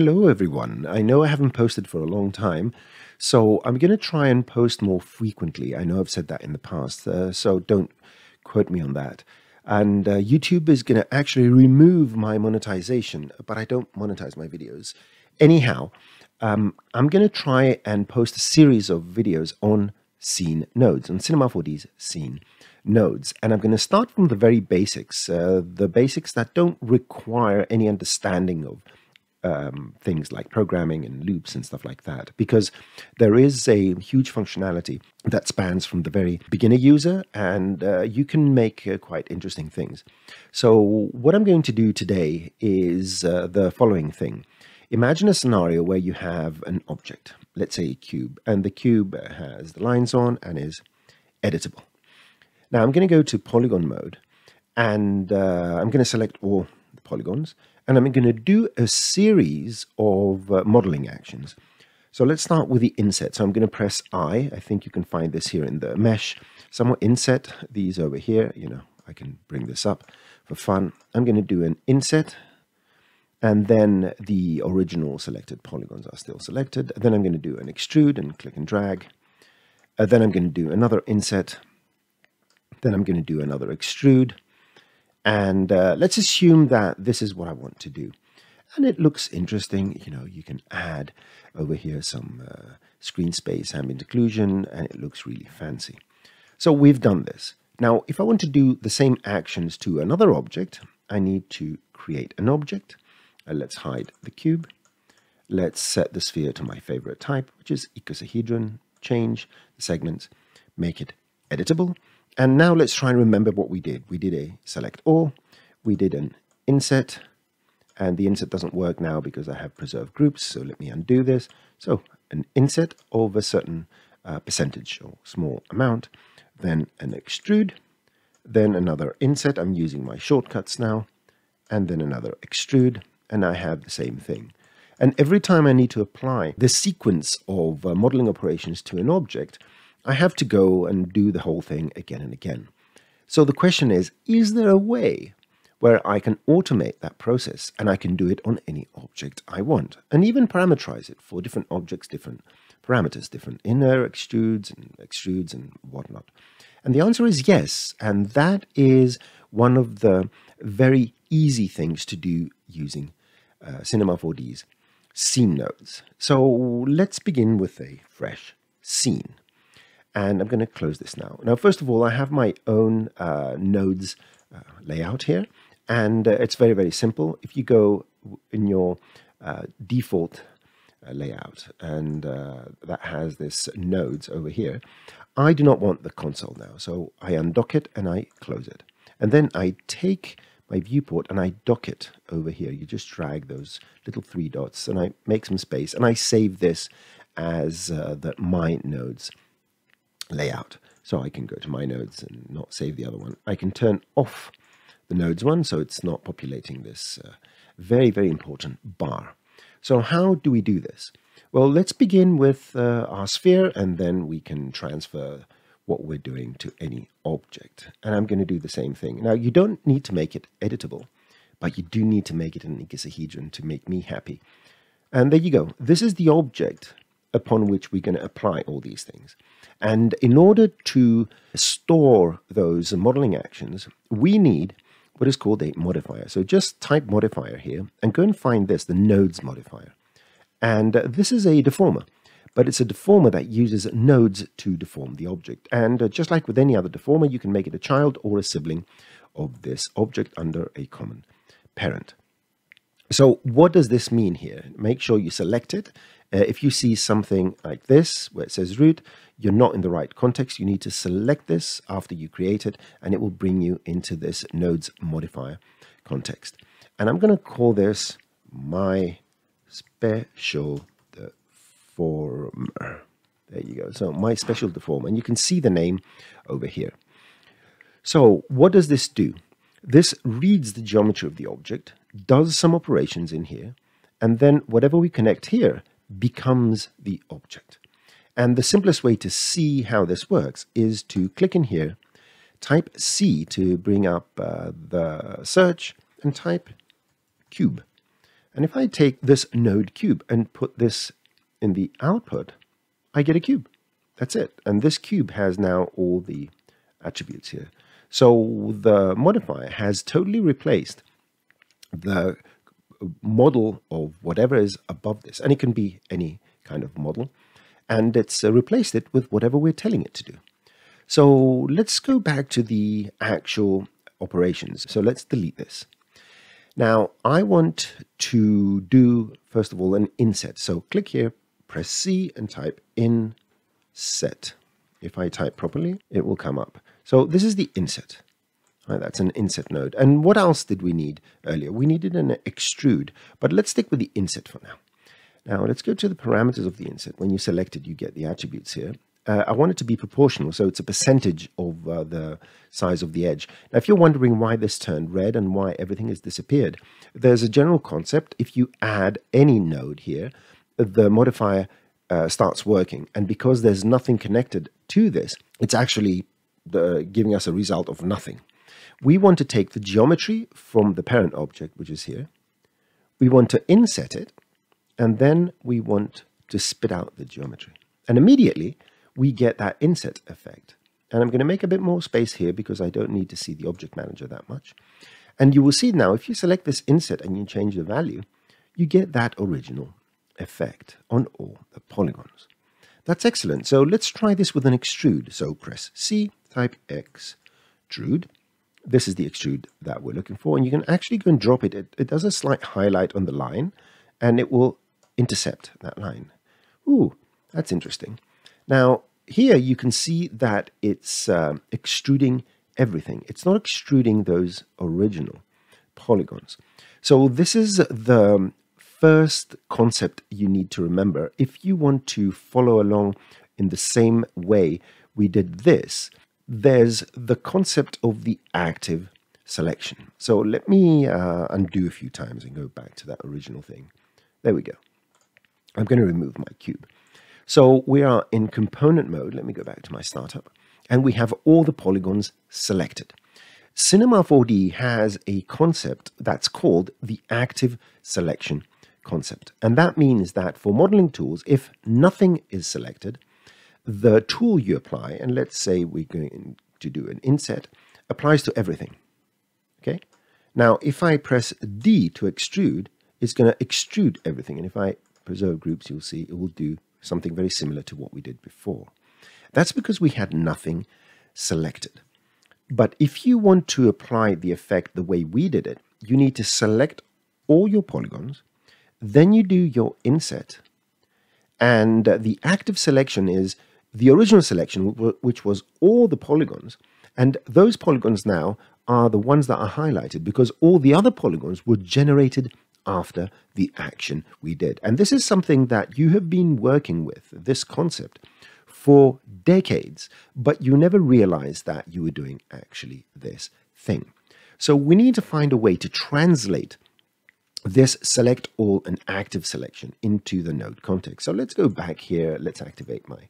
Hello, everyone. I know I haven't posted for a long time, so I'm going to try and post more frequently. I know I've said that in the past, uh, so don't quote me on that. And uh, YouTube is going to actually remove my monetization, but I don't monetize my videos. Anyhow, um, I'm going to try and post a series of videos on scene nodes, on Cinema 4D's scene nodes. And I'm going to start from the very basics, uh, the basics that don't require any understanding of um, things like programming and loops and stuff like that, because there is a huge functionality that spans from the very beginner user, and uh, you can make uh, quite interesting things. So, what I'm going to do today is uh, the following thing. Imagine a scenario where you have an object, let's say a cube, and the cube has the lines on and is editable. Now I'm going to go to polygon mode, and uh, I'm going to select all the polygons, and I'm going to do a series of uh, modeling actions. So let's start with the inset. So I'm going to press I. I think you can find this here in the mesh. Somewhat inset these over here. You know, I can bring this up for fun. I'm going to do an inset and then the original selected polygons are still selected. Then I'm going to do an extrude and click and drag. Uh, then I'm going to do another inset. Then I'm going to do another extrude. And uh, let's assume that this is what I want to do. And it looks interesting. You know, you can add over here some uh, screen space, ambient occlusion, and it looks really fancy. So we've done this. Now, if I want to do the same actions to another object, I need to create an object. Uh, let's hide the cube. Let's set the sphere to my favorite type, which is icosahedron. Change the segments, make it editable. And now let's try and remember what we did. We did a select all, we did an inset, and the inset doesn't work now because I have preserved groups, so let me undo this. So an inset of a certain uh, percentage or small amount, then an extrude, then another inset, I'm using my shortcuts now, and then another extrude, and I have the same thing. And every time I need to apply the sequence of uh, modeling operations to an object, I have to go and do the whole thing again and again. So the question is, is there a way where I can automate that process and I can do it on any object I want and even parameterize it for different objects, different parameters, different inner extrudes and extrudes and whatnot? And the answer is yes. And that is one of the very easy things to do using uh, Cinema 4D's scene nodes. So let's begin with a fresh scene and I'm going to close this now. Now, first of all, I have my own uh, nodes uh, layout here, and uh, it's very, very simple. If you go in your uh, default uh, layout, and uh, that has this nodes over here, I do not want the console now, so I undock it and I close it. And then I take my viewport and I dock it over here. You just drag those little three dots and I make some space and I save this as the my nodes layout. So I can go to my nodes and not save the other one. I can turn off the nodes one so it's not populating this uh, very, very important bar. So how do we do this? Well, let's begin with uh, our sphere and then we can transfer what we're doing to any object. And I'm going to do the same thing. Now, you don't need to make it editable, but you do need to make it an icosahedron to make me happy. And there you go. This is the object upon which we're going to apply all these things. And in order to store those modeling actions, we need what is called a modifier. So just type modifier here and go and find this, the nodes modifier. And uh, this is a deformer, but it's a deformer that uses nodes to deform the object. And uh, just like with any other deformer, you can make it a child or a sibling of this object under a common parent. So what does this mean here? Make sure you select it uh, if you see something like this, where it says root, you're not in the right context. You need to select this after you create it, and it will bring you into this nodes modifier context. And I'm going to call this my special deformer. There you go. So my special deformer, and you can see the name over here. So what does this do? This reads the geometry of the object, does some operations in here, and then whatever we connect here becomes the object. And the simplest way to see how this works is to click in here, type C to bring up uh, the search, and type cube. And if I take this node cube and put this in the output, I get a cube. That's it. And this cube has now all the attributes here. So the modifier has totally replaced the model of whatever is above this. And it can be any kind of model. And it's uh, replaced it with whatever we're telling it to do. So let's go back to the actual operations. So let's delete this. Now I want to do, first of all, an inset. So click here, press C and type inset. If I type properly, it will come up. So this is the inset. Right, that's an inset node. And what else did we need earlier? We needed an extrude, but let's stick with the inset for now. Now let's go to the parameters of the inset. When you select it, you get the attributes here. Uh, I want it to be proportional, so it's a percentage of uh, the size of the edge. Now, if you're wondering why this turned red and why everything has disappeared, there's a general concept. If you add any node here, the modifier uh, starts working. And because there's nothing connected to this, it's actually the, giving us a result of nothing. We want to take the geometry from the parent object, which is here. We want to inset it, and then we want to spit out the geometry. And immediately, we get that inset effect. And I'm going to make a bit more space here because I don't need to see the object manager that much. And you will see now, if you select this inset and you change the value, you get that original effect on all the polygons. That's excellent. So let's try this with an extrude. So press C, type extrude. This is the extrude that we're looking for. And you can actually go and drop it. It, it does a slight highlight on the line and it will intercept that line. Ooh, that's interesting. Now, here you can see that it's um, extruding everything. It's not extruding those original polygons. So this is the first concept you need to remember. If you want to follow along in the same way we did this, there's the concept of the active selection. So let me uh, undo a few times and go back to that original thing. There we go. I'm going to remove my cube. So we are in component mode. Let me go back to my startup. And we have all the polygons selected. Cinema 4D has a concept that's called the active selection concept. And that means that for modeling tools, if nothing is selected, the tool you apply, and let's say we're going to do an inset, applies to everything. Okay. Now, if I press D to extrude, it's going to extrude everything. And if I preserve groups, you'll see it will do something very similar to what we did before. That's because we had nothing selected. But if you want to apply the effect the way we did it, you need to select all your polygons, then you do your inset, and the active selection is the original selection, which was all the polygons, and those polygons now are the ones that are highlighted because all the other polygons were generated after the action we did. And this is something that you have been working with, this concept, for decades, but you never realized that you were doing actually this thing. So we need to find a way to translate this select all and active selection into the node context. So let's go back here. Let's activate my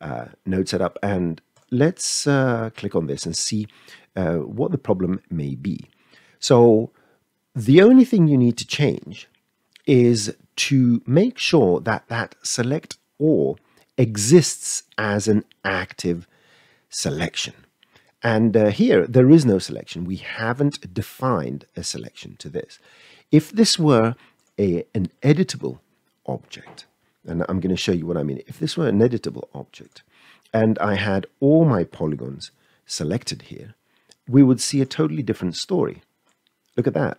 uh, node setup and let's uh, click on this and see uh, what the problem may be. So the only thing you need to change is to make sure that that select all exists as an active selection. And uh, here, there is no selection. We haven't defined a selection to this. If this were a, an editable object, and I'm going to show you what I mean. If this were an editable object, and I had all my polygons selected here, we would see a totally different story. Look at that.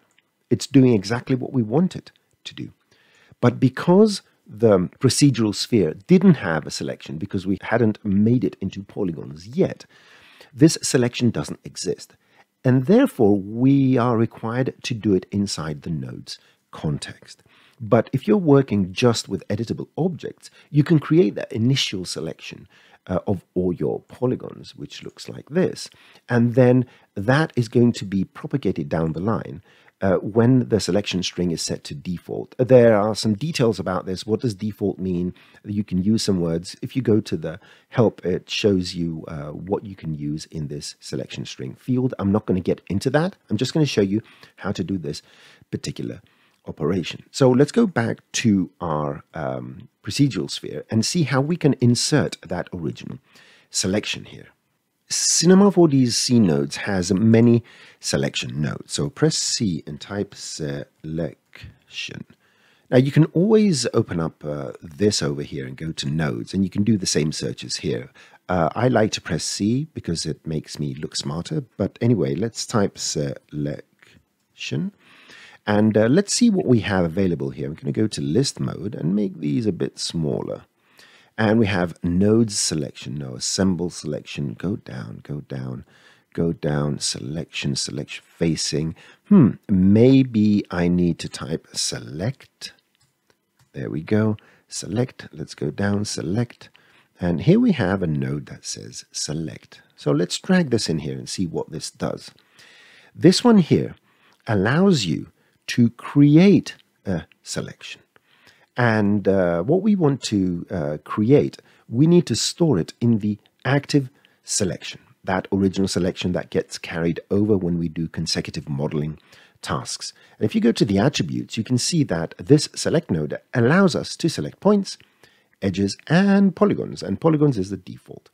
It's doing exactly what we want it to do. But because the procedural sphere didn't have a selection, because we hadn't made it into polygons yet, this selection doesn't exist. And therefore, we are required to do it inside the node's context. But if you're working just with editable objects, you can create that initial selection uh, of all your polygons, which looks like this. And then that is going to be propagated down the line uh, when the selection string is set to default. There are some details about this. What does default mean? You can use some words. If you go to the help, it shows you uh, what you can use in this selection string field. I'm not going to get into that. I'm just going to show you how to do this particular operation. So let's go back to our um, procedural sphere and see how we can insert that original selection here. Cinema 4D's scene nodes has many selection nodes. So press C and type selection. Now you can always open up uh, this over here and go to nodes and you can do the same searches here. Uh, I like to press C because it makes me look smarter. But anyway, let's type selection. And uh, let's see what we have available here. I'm going to go to list mode and make these a bit smaller. And we have nodes selection, no assemble selection, go down, go down, go down, selection, selection facing. Hmm, maybe I need to type select. There we go. Select, let's go down, select. And here we have a node that says select. So let's drag this in here and see what this does. This one here allows you to create a selection. And uh, what we want to uh, create, we need to store it in the active selection, that original selection that gets carried over when we do consecutive modeling tasks. And if you go to the attributes, you can see that this select node allows us to select points, edges, and polygons. And polygons is the default.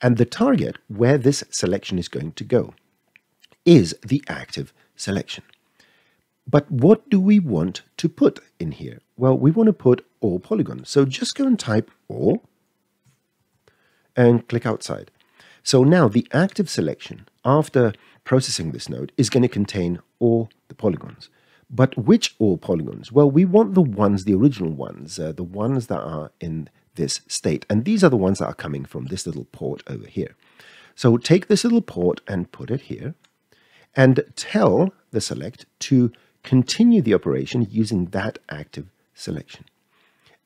And the target where this selection is going to go is the active selection. But what do we want to put in here? Well, we want to put all polygons. So just go and type all and click outside. So now the active selection after processing this node is going to contain all the polygons. But which all polygons? Well, we want the ones, the original ones, uh, the ones that are in this state. And these are the ones that are coming from this little port over here. So take this little port and put it here and tell the select to continue the operation using that active selection.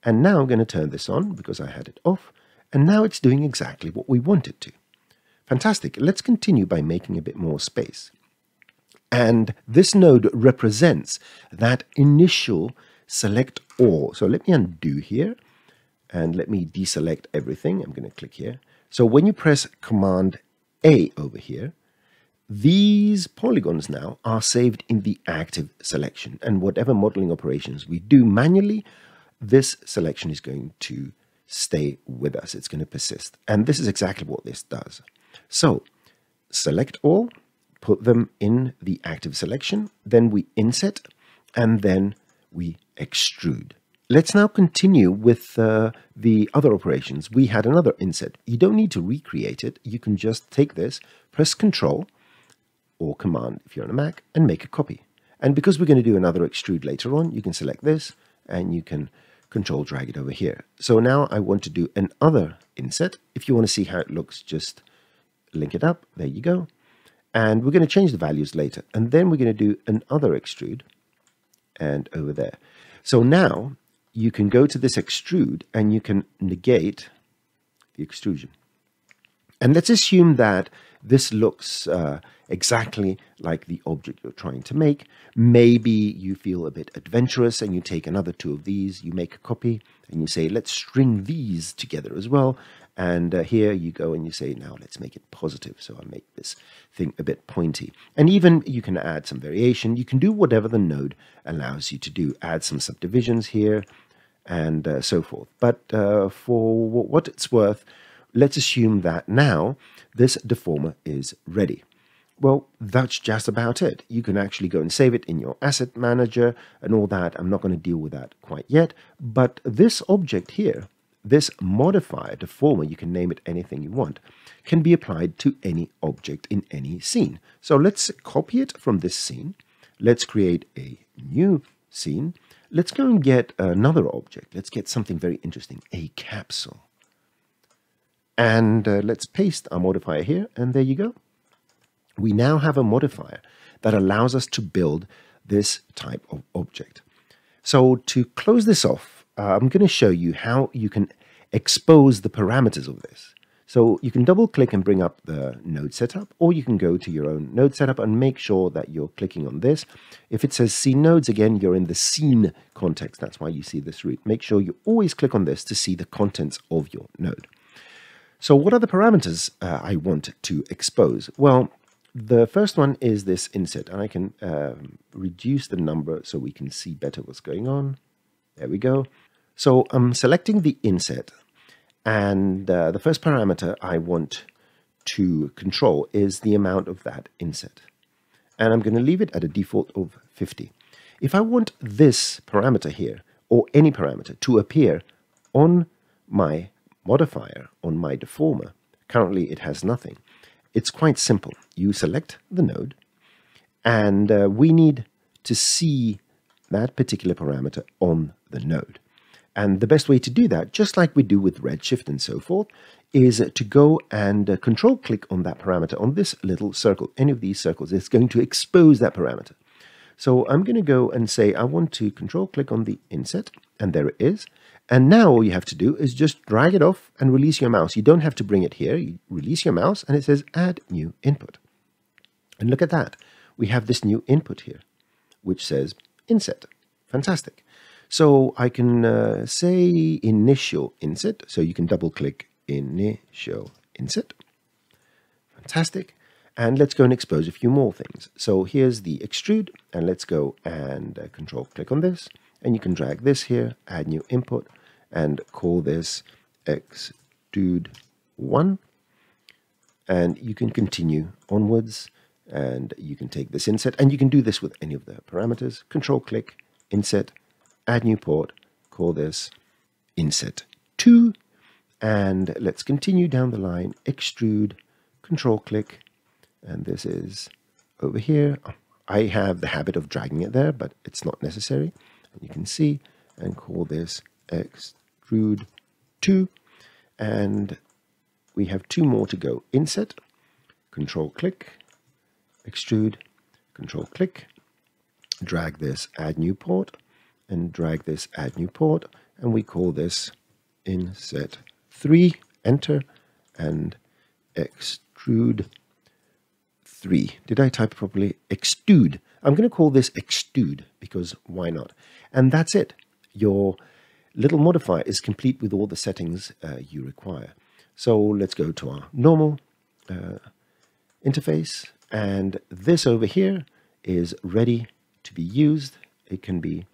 And now I'm going to turn this on because I had it off. And now it's doing exactly what we want it to. Fantastic. Let's continue by making a bit more space. And this node represents that initial select all. So let me undo here and let me deselect everything. I'm going to click here. So when you press Command A over here, these polygons now are saved in the active selection. And whatever modeling operations we do manually, this selection is going to stay with us. It's going to persist. And this is exactly what this does. So select all, put them in the active selection, then we inset, and then we extrude. Let's now continue with uh, the other operations. We had another inset. You don't need to recreate it. You can just take this, press Control, or Command if you're on a Mac, and make a copy. And because we're going to do another extrude later on, you can select this and you can control drag it over here. So now I want to do another inset. If you want to see how it looks, just link it up. There you go. And we're going to change the values later. And then we're going to do another extrude and over there. So now you can go to this extrude and you can negate the extrusion. And let's assume that this looks uh, exactly like the object you're trying to make. Maybe you feel a bit adventurous and you take another two of these, you make a copy, and you say, let's string these together as well. And uh, here you go and you say, now let's make it positive. So I make this thing a bit pointy. And even you can add some variation. You can do whatever the node allows you to do. Add some subdivisions here and uh, so forth. But uh, for what it's worth, let's assume that now this deformer is ready. Well, that's just about it. You can actually go and save it in your asset manager and all that. I'm not going to deal with that quite yet. But this object here, this modifier, deformer, you can name it anything you want, can be applied to any object in any scene. So let's copy it from this scene. Let's create a new scene. Let's go and get another object. Let's get something very interesting, a capsule. And uh, let's paste our modifier here, and there you go. We now have a modifier that allows us to build this type of object. So to close this off, uh, I'm going to show you how you can expose the parameters of this. So you can double click and bring up the node setup, or you can go to your own node setup and make sure that you're clicking on this. If it says scene nodes, again, you're in the scene context. That's why you see this root. Make sure you always click on this to see the contents of your node. So what are the parameters uh, I want to expose? Well, the first one is this inset, and I can um, reduce the number so we can see better what's going on. There we go. So I'm selecting the inset, and uh, the first parameter I want to control is the amount of that inset. And I'm going to leave it at a default of 50. If I want this parameter here, or any parameter, to appear on my modifier, on my deformer, currently it has nothing. It's quite simple. You select the node, and uh, we need to see that particular parameter on the node. And the best way to do that, just like we do with Redshift and so forth, is to go and uh, control click on that parameter on this little circle, any of these circles. It's going to expose that parameter. So I'm going to go and say I want to control click on the inset, and there it is. And now all you have to do is just drag it off and release your mouse. You don't have to bring it here. You release your mouse and it says add new input. And look at that. We have this new input here, which says inset. Fantastic. So I can uh, say initial inset. So you can double click initial inset. Fantastic. And let's go and expose a few more things. So here's the extrude, and let's go and uh, control click on this. And you can drag this here, add new input, and call this extrude 1. And you can continue onwards, and you can take this inset, and you can do this with any of the parameters. Control click, inset, add new port, call this inset 2, and let's continue down the line, extrude, control click, and this is over here. I have the habit of dragging it there, but it's not necessary. You can see and call this extrude 2. And we have two more to go. Inset, control click, extrude, control click, drag this add new port, and drag this add new port, and we call this inset 3, enter, and extrude 3. Did I type properly? Extrude. I'm going to call this extrude because why not? And that's it. Your little modifier is complete with all the settings uh, you require. So let's go to our normal uh, interface. And this over here is ready to be used. It can be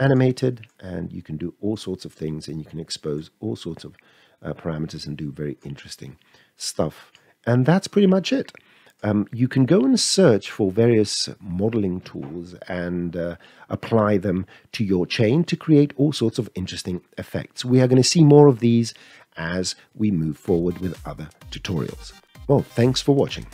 animated and you can do all sorts of things and you can expose all sorts of uh, parameters and do very interesting stuff. And that's pretty much it. Um, you can go and search for various modeling tools and uh, apply them to your chain to create all sorts of interesting effects. We are going to see more of these as we move forward with other tutorials. Well, thanks for watching.